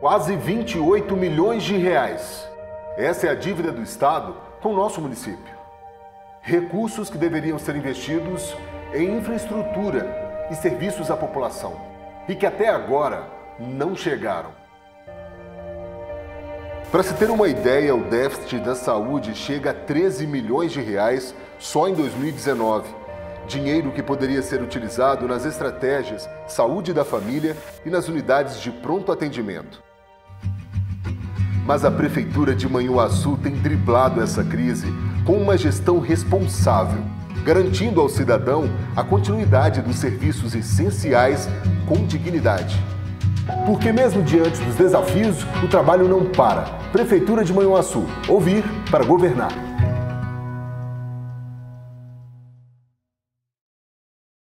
Quase 28 milhões de reais. Essa é a dívida do Estado com o nosso município. Recursos que deveriam ser investidos em infraestrutura e serviços à população e que até agora não chegaram. Para se ter uma ideia, o déficit da saúde chega a 13 milhões de reais só em 2019. Dinheiro que poderia ser utilizado nas estratégias saúde da família e nas unidades de pronto atendimento. Mas a prefeitura de Manhuaçu tem driblado essa crise com uma gestão responsável, garantindo ao cidadão a continuidade dos serviços essenciais com dignidade. Porque mesmo diante dos desafios, o trabalho não para. Prefeitura de Manhuaçu. Ouvir para governar.